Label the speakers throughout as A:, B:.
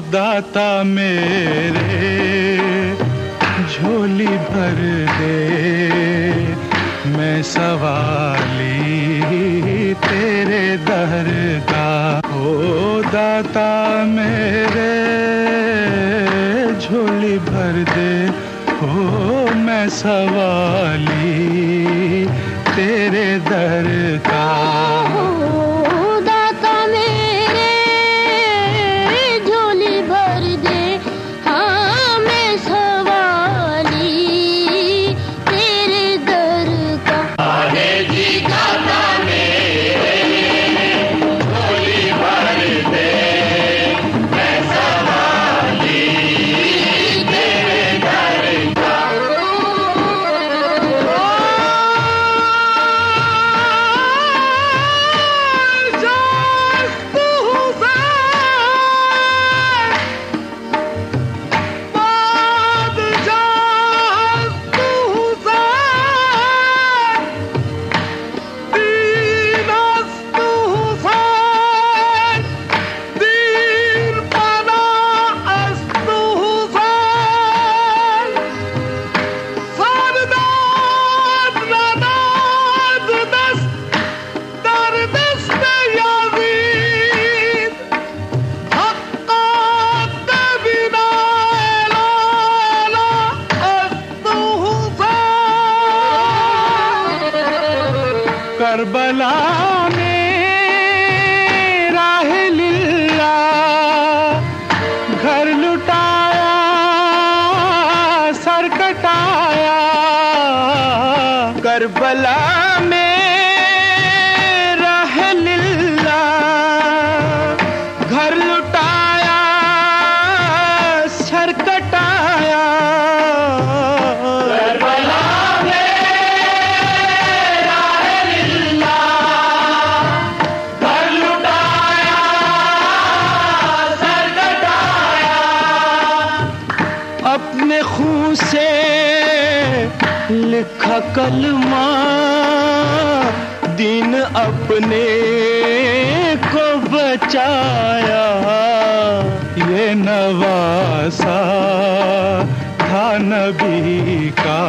A: दाता मेरे, झोली भर दे। मैं सवाली तेरे दर का। ओ दाता मेरे, झोली भर दे। हो मैं सवाली तेरे दर का। से लिखा कलमा, दिन अपने को बचाया। ये नवासा था नबी का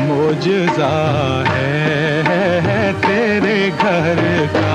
A: मोजजा है तेरे घर का।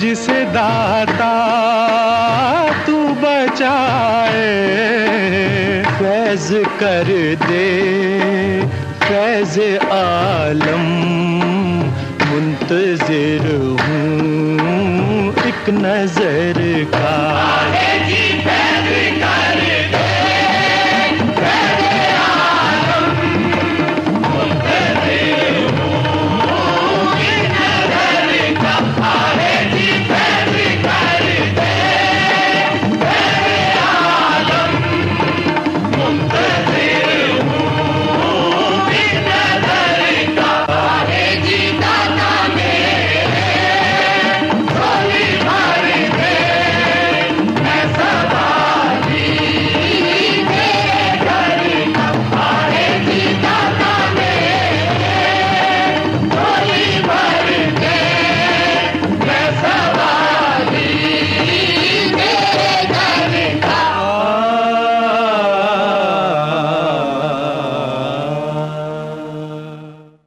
A: जिसे दाता तू बचाए।
B: फैज कर दे फैज आलम मुंतजर हूँ एक नज़र का।